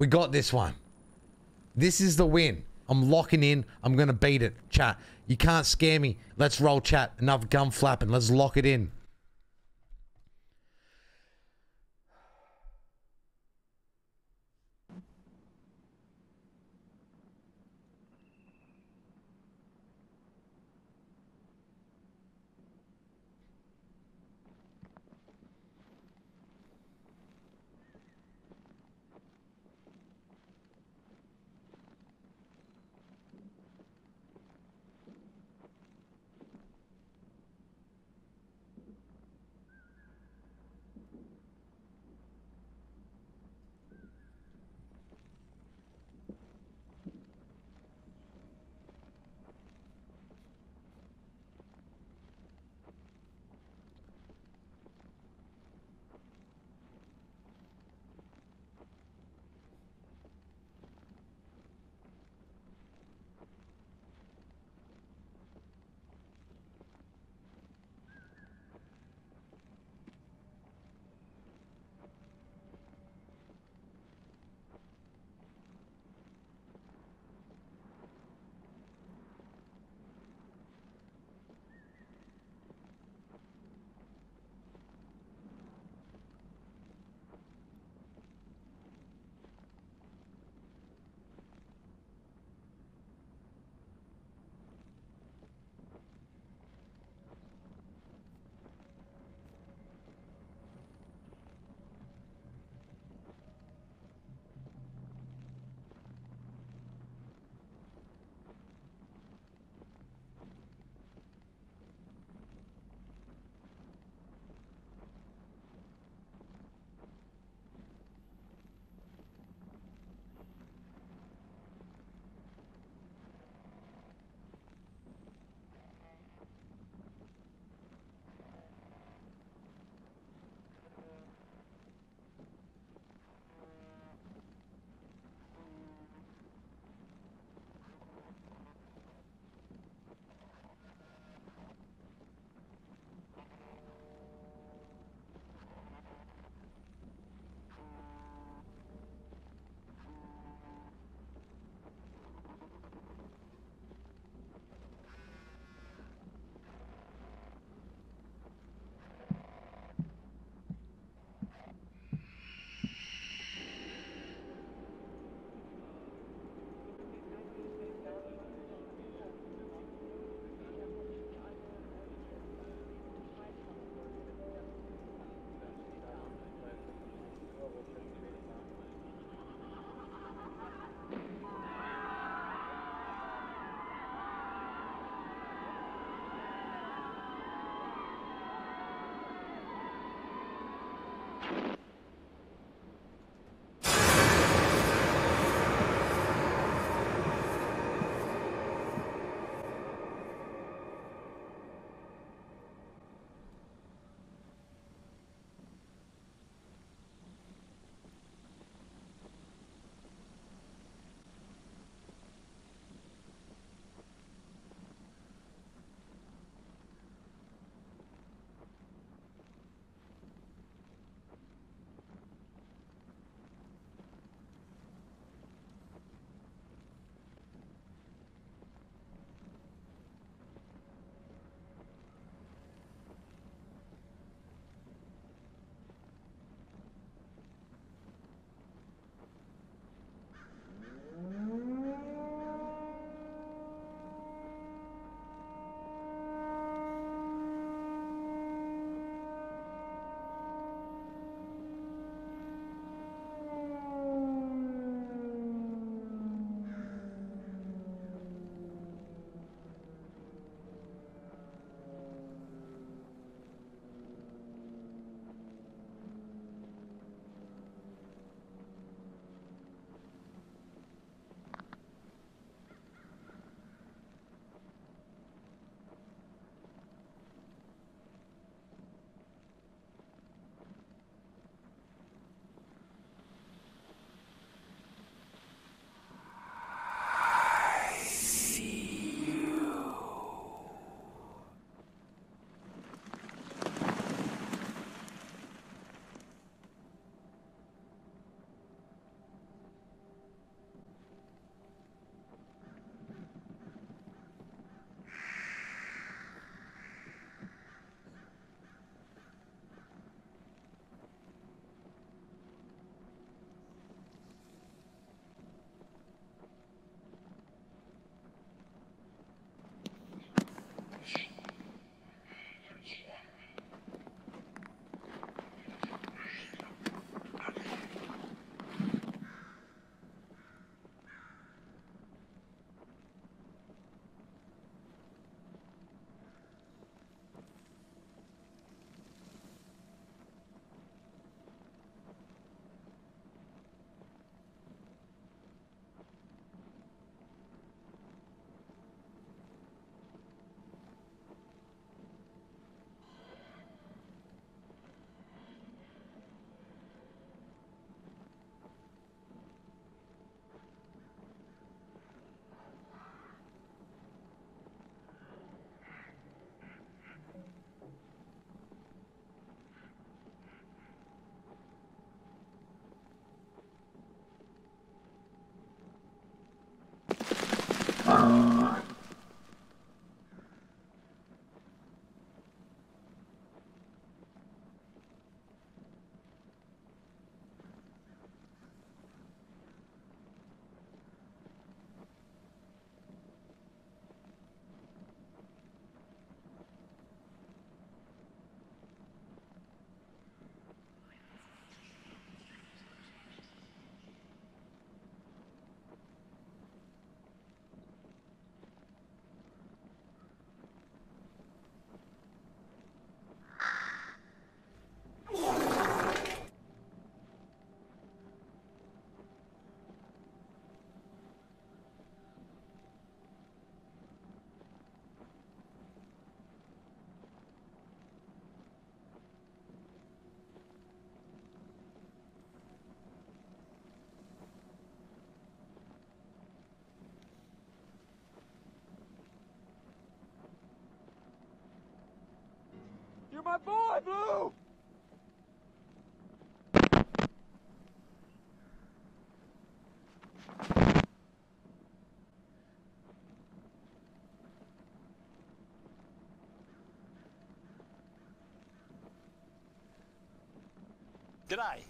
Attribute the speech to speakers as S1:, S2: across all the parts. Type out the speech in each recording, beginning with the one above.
S1: We got this one. This is the win. I'm locking in. I'm going to beat it. Chat. You can't scare me. Let's roll chat. Enough gum flapping. Let's lock it in.
S2: Fly blue!
S3: G'day.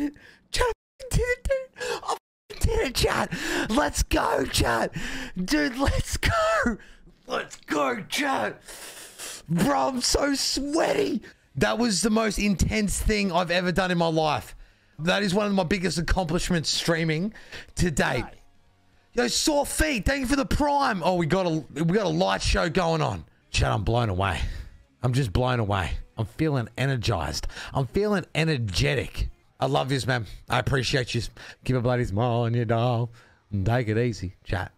S1: Did it. Chat, did it, dude. I did it, chat. Let's go, chat. Dude, let's go. Let's go, chat. Bro, I'm so sweaty. That was the most intense thing I've ever done in my life. That is one of my biggest accomplishments streaming to date. Yo, sore feet. Thank you for the prime. Oh, we got a we got a light show going on. Chat, I'm blown away. I'm just blown away. I'm feeling energized. I'm feeling energetic. I love yous, man. I appreciate you. Keep a bloody smile on your doll. And take it easy, chat.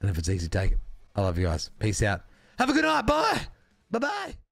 S1: And if it's easy, take it. I love you guys. Peace out. Have a good night. Bye. Bye bye.